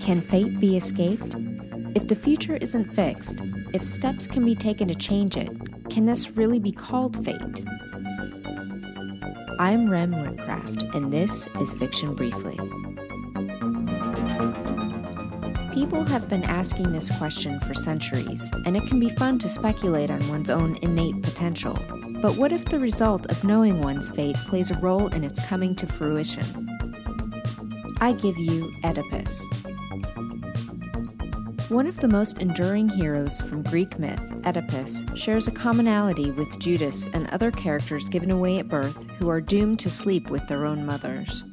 Can fate be escaped? If the future isn't fixed, if steps can be taken to change it, can this really be called fate? I'm Rem Whitcraft, and this is Fiction Briefly. People have been asking this question for centuries, and it can be fun to speculate on one's own innate potential. But what if the result of knowing one's fate plays a role in its coming to fruition? I give you Oedipus. One of the most enduring heroes from Greek myth, Oedipus, shares a commonality with Judas and other characters given away at birth who are doomed to sleep with their own mothers.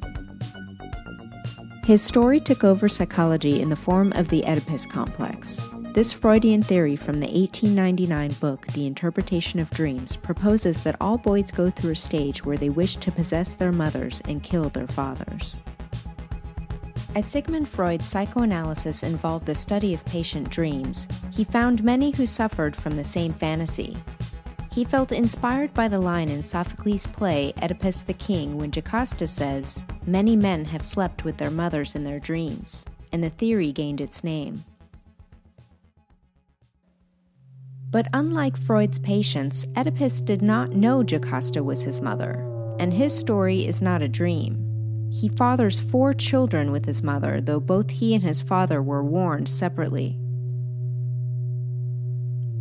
His story took over psychology in the form of the Oedipus complex. This Freudian theory from the 1899 book The Interpretation of Dreams proposes that all boys go through a stage where they wish to possess their mothers and kill their fathers. As Sigmund Freud's psychoanalysis involved the study of patient dreams, he found many who suffered from the same fantasy. He felt inspired by the line in Sophocles' play Oedipus the King when Jocasta says, Many men have slept with their mothers in their dreams, and the theory gained its name. But unlike Freud's patients, Oedipus did not know Jocasta was his mother, and his story is not a dream. He fathers four children with his mother, though both he and his father were warned separately.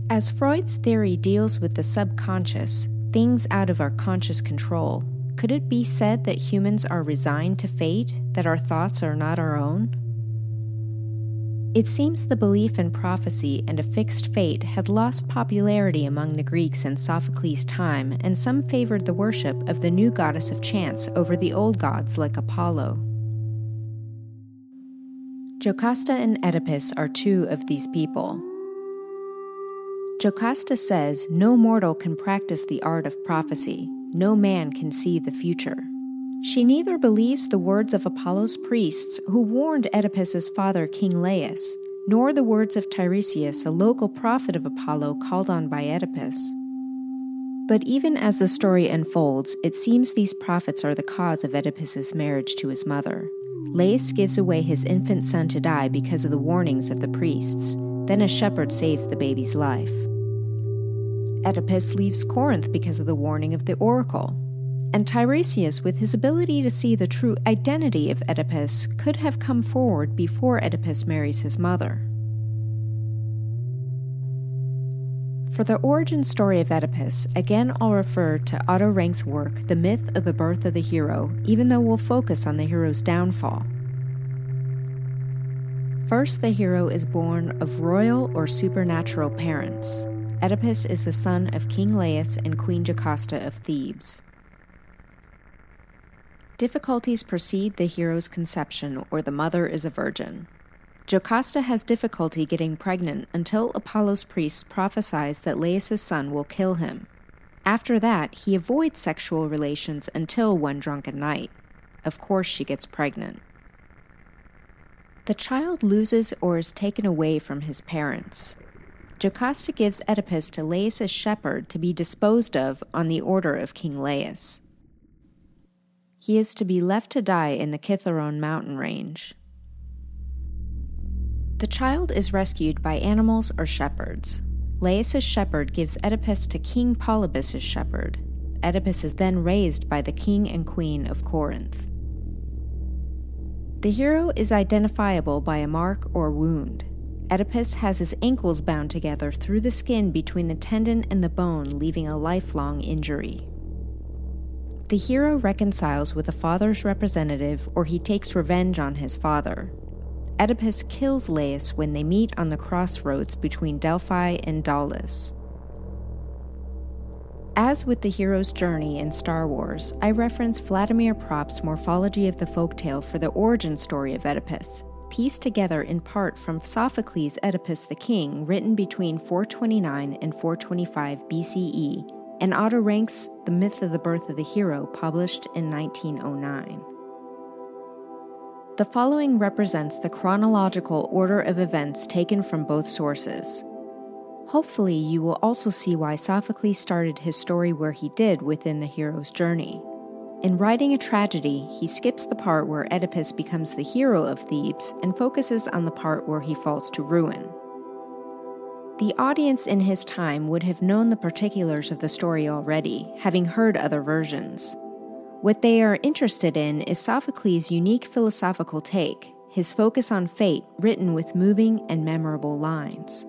As Freud's theory deals with the subconscious, things out of our conscious control, could it be said that humans are resigned to fate, that our thoughts are not our own? It seems the belief in prophecy and a fixed fate had lost popularity among the Greeks in Sophocles' time, and some favored the worship of the new goddess of chance over the old gods like Apollo. Jocasta and Oedipus are two of these people. Jocasta says no mortal can practice the art of prophecy, no man can see the future. She neither believes the words of Apollo's priests who warned Oedipus's father, King Laius, nor the words of Tiresias, a local prophet of Apollo called on by Oedipus. But even as the story unfolds, it seems these prophets are the cause of Oedipus's marriage to his mother. Laius gives away his infant son to die because of the warnings of the priests. Then a shepherd saves the baby's life. Oedipus leaves Corinth because of the warning of the oracle and Tiresias, with his ability to see the true identity of Oedipus, could have come forward before Oedipus marries his mother. For the origin story of Oedipus, again I'll refer to Otto Rank's work, The Myth of the Birth of the Hero, even though we'll focus on the hero's downfall. First, the hero is born of royal or supernatural parents. Oedipus is the son of King Laius and Queen Jocasta of Thebes. Difficulties precede the hero's conception, or the mother is a virgin. Jocasta has difficulty getting pregnant until Apollo's priest prophesies that Laius' son will kill him. After that, he avoids sexual relations until one drunken night. Of course, she gets pregnant. The child loses or is taken away from his parents. Jocasta gives Oedipus to Laius' shepherd to be disposed of on the order of King Laius he is to be left to die in the Cithaeron mountain range. The child is rescued by animals or shepherds. Laius' shepherd gives Oedipus to King Polybus' shepherd. Oedipus is then raised by the king and queen of Corinth. The hero is identifiable by a mark or wound. Oedipus has his ankles bound together through the skin between the tendon and the bone, leaving a lifelong injury. The hero reconciles with the father's representative or he takes revenge on his father. Oedipus kills Laius when they meet on the crossroads between Delphi and Daulis. As with the hero's journey in Star Wars, I reference Vladimir Propp's morphology of the folktale for the origin story of Oedipus, pieced together in part from Sophocles' Oedipus the King, written between 429 and 425 BCE, and Otto Rank's The Myth of the Birth of the Hero, published in 1909. The following represents the chronological order of events taken from both sources. Hopefully, you will also see why Sophocles started his story where he did within the hero's journey. In writing a tragedy, he skips the part where Oedipus becomes the hero of Thebes and focuses on the part where he falls to ruin. The audience in his time would have known the particulars of the story already, having heard other versions. What they are interested in is Sophocles' unique philosophical take, his focus on fate written with moving and memorable lines.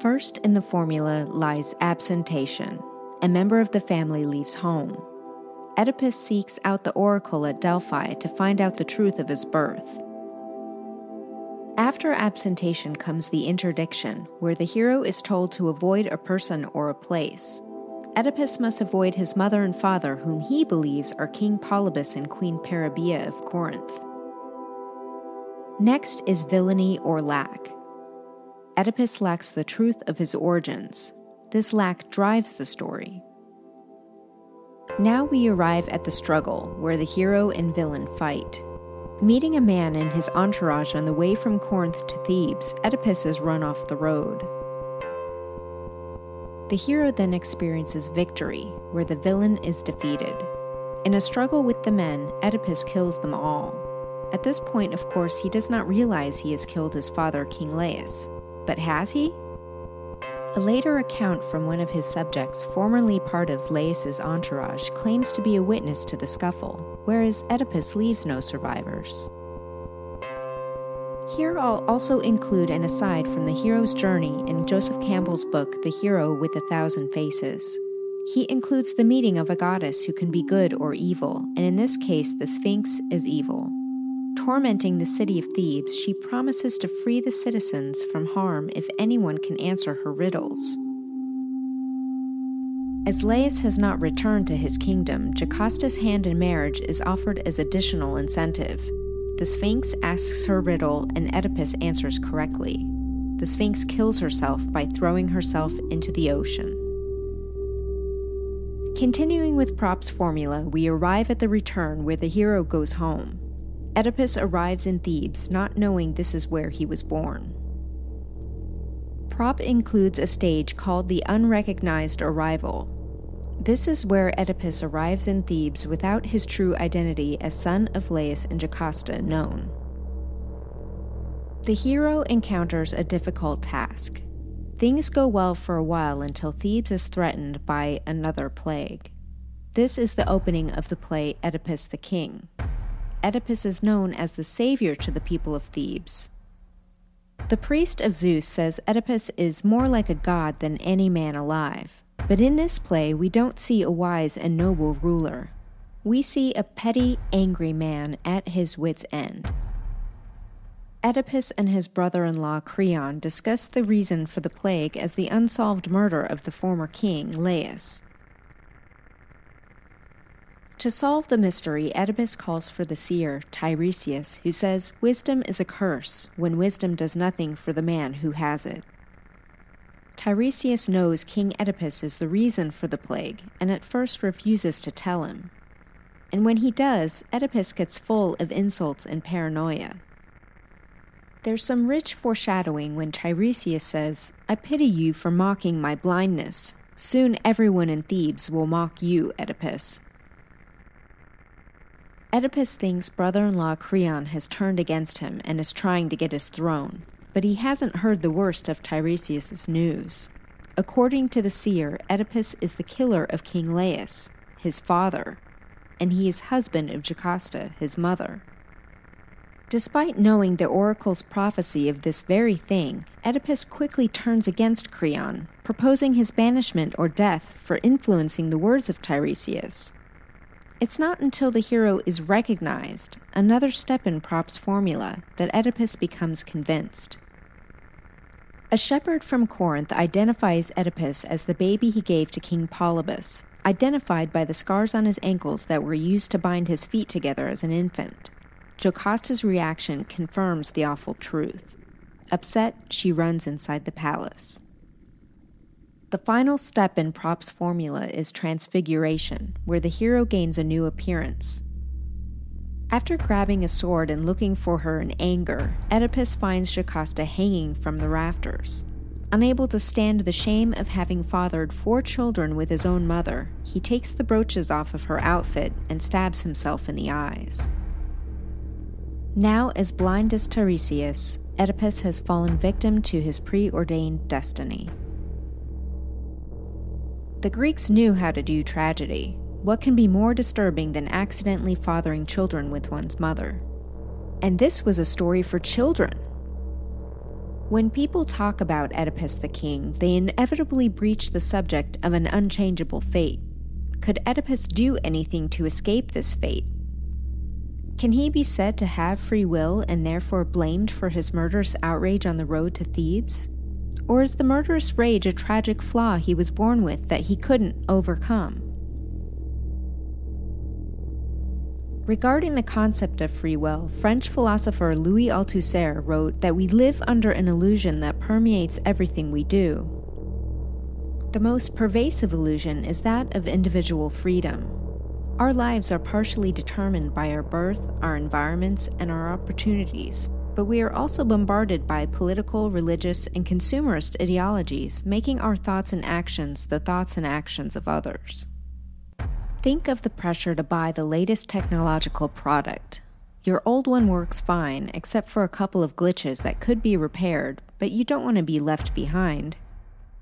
First in the formula lies absentation. A member of the family leaves home. Oedipus seeks out the oracle at Delphi to find out the truth of his birth. After absentation comes the interdiction, where the hero is told to avoid a person or a place. Oedipus must avoid his mother and father, whom he believes are King Polybus and Queen Periboea of Corinth. Next is villainy or lack. Oedipus lacks the truth of his origins. This lack drives the story. Now we arrive at the struggle, where the hero and villain fight. Meeting a man and his entourage on the way from Corinth to Thebes, Oedipus is run off the road. The hero then experiences victory, where the villain is defeated. In a struggle with the men, Oedipus kills them all. At this point, of course, he does not realize he has killed his father, King Laius. But has he? A later account from one of his subjects, formerly part of Laius's entourage, claims to be a witness to the scuffle, whereas Oedipus leaves no survivors. Here I'll also include an aside from the hero's journey in Joseph Campbell's book, The Hero with a Thousand Faces. He includes the meeting of a goddess who can be good or evil, and in this case, the Sphinx is evil tormenting the city of Thebes, she promises to free the citizens from harm if anyone can answer her riddles. As Laius has not returned to his kingdom, Jocasta's hand in marriage is offered as additional incentive. The Sphinx asks her riddle, and Oedipus answers correctly. The Sphinx kills herself by throwing herself into the ocean. Continuing with Propp's formula, we arrive at the return where the hero goes home. Oedipus arrives in Thebes not knowing this is where he was born. Propp includes a stage called the Unrecognized Arrival. This is where Oedipus arrives in Thebes without his true identity as son of Laius and Jocasta known. The hero encounters a difficult task. Things go well for a while until Thebes is threatened by another plague. This is the opening of the play Oedipus the King. Oedipus is known as the savior to the people of Thebes. The priest of Zeus says Oedipus is more like a god than any man alive. But in this play, we don't see a wise and noble ruler. We see a petty, angry man at his wits' end. Oedipus and his brother in law Creon discuss the reason for the plague as the unsolved murder of the former king, Laius. To solve the mystery, Oedipus calls for the seer, Tiresias, who says wisdom is a curse when wisdom does nothing for the man who has it. Tiresias knows King Oedipus is the reason for the plague and at first refuses to tell him. And when he does, Oedipus gets full of insults and paranoia. There's some rich foreshadowing when Tiresias says, I pity you for mocking my blindness. Soon everyone in Thebes will mock you, Oedipus. Oedipus thinks brother in law Creon has turned against him and is trying to get his throne, but he hasn't heard the worst of Tiresias' news. According to the seer, Oedipus is the killer of King Laius, his father, and he is husband of Jocasta, his mother. Despite knowing the oracle's prophecy of this very thing, Oedipus quickly turns against Creon, proposing his banishment or death for influencing the words of Tiresias. It's not until the hero is recognized, another step in Propp's formula, that Oedipus becomes convinced. A shepherd from Corinth identifies Oedipus as the baby he gave to King Polybus, identified by the scars on his ankles that were used to bind his feet together as an infant. Jocasta's reaction confirms the awful truth. Upset, she runs inside the palace. The final step in Propp's formula is transfiguration, where the hero gains a new appearance. After grabbing a sword and looking for her in anger, Oedipus finds Jocasta hanging from the rafters. Unable to stand the shame of having fathered four children with his own mother, he takes the brooches off of her outfit and stabs himself in the eyes. Now, as blind as Tiresias, Oedipus has fallen victim to his preordained destiny. The Greeks knew how to do tragedy. What can be more disturbing than accidentally fathering children with one's mother? And this was a story for children. When people talk about Oedipus the king, they inevitably breach the subject of an unchangeable fate. Could Oedipus do anything to escape this fate? Can he be said to have free will and therefore blamed for his murderous outrage on the road to Thebes? Or is the murderous rage a tragic flaw he was born with that he couldn't overcome? Regarding the concept of free will, French philosopher Louis Althusser wrote that we live under an illusion that permeates everything we do. The most pervasive illusion is that of individual freedom. Our lives are partially determined by our birth, our environments, and our opportunities, but we are also bombarded by political, religious, and consumerist ideologies, making our thoughts and actions the thoughts and actions of others. Think of the pressure to buy the latest technological product. Your old one works fine, except for a couple of glitches that could be repaired, but you don't want to be left behind.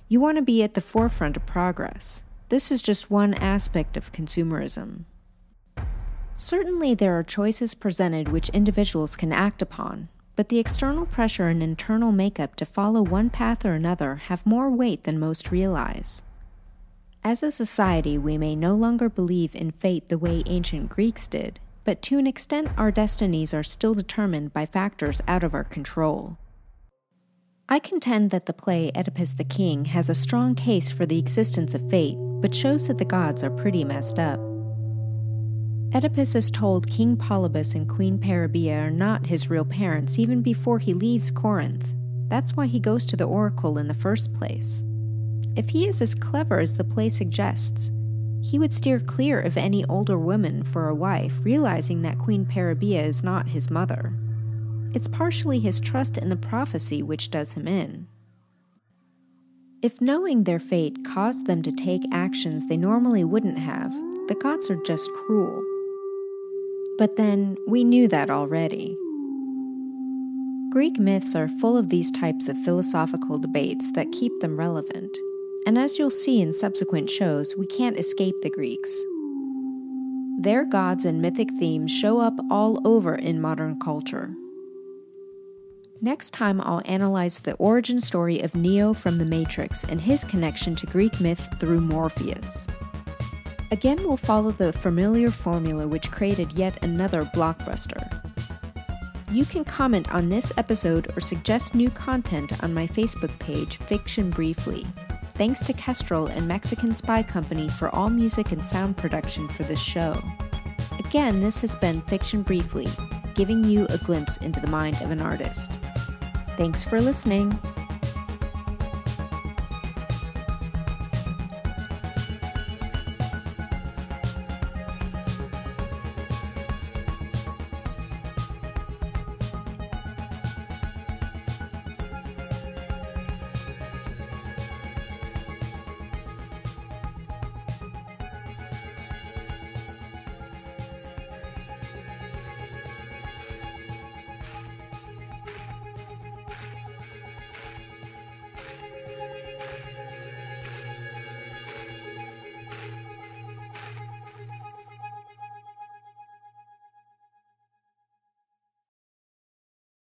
You want to be at the forefront of progress. This is just one aspect of consumerism. Certainly, there are choices presented which individuals can act upon, but the external pressure and internal makeup to follow one path or another have more weight than most realize. As a society, we may no longer believe in fate the way ancient Greeks did, but to an extent, our destinies are still determined by factors out of our control. I contend that the play Oedipus the King has a strong case for the existence of fate, but shows that the gods are pretty messed up. Oedipus is told King Polybus and Queen Periboea are not his real parents even before he leaves Corinth. That's why he goes to the oracle in the first place. If he is as clever as the play suggests, he would steer clear of any older woman for a wife, realizing that Queen Periboea is not his mother. It's partially his trust in the prophecy which does him in. If knowing their fate caused them to take actions they normally wouldn't have, the gods are just cruel. But then, we knew that already. Greek myths are full of these types of philosophical debates that keep them relevant. And as you'll see in subsequent shows, we can't escape the Greeks. Their gods and mythic themes show up all over in modern culture. Next time, I'll analyze the origin story of Neo from The Matrix and his connection to Greek myth through Morpheus. Again, we'll follow the familiar formula which created yet another blockbuster. You can comment on this episode or suggest new content on my Facebook page, Fiction Briefly. Thanks to Kestrel and Mexican Spy Company for all music and sound production for this show. Again, this has been Fiction Briefly, giving you a glimpse into the mind of an artist. Thanks for listening.